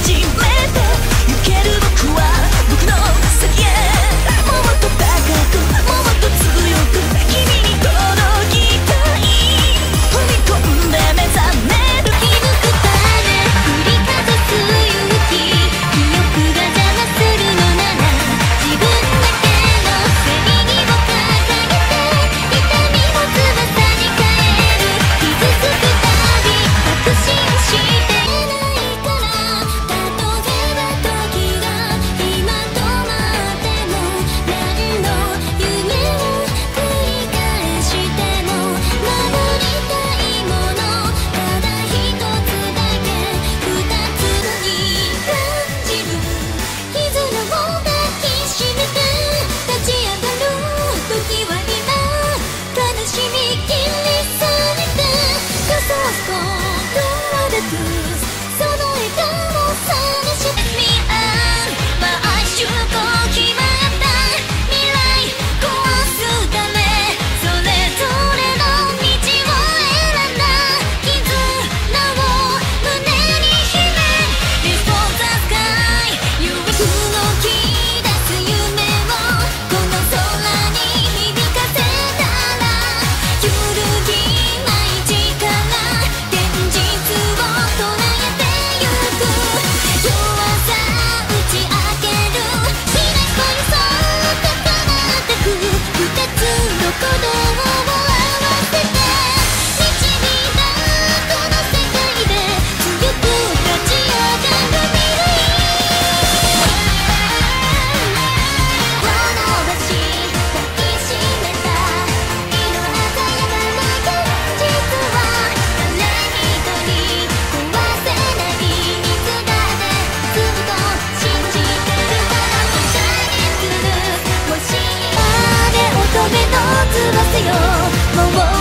하지마 You. よもう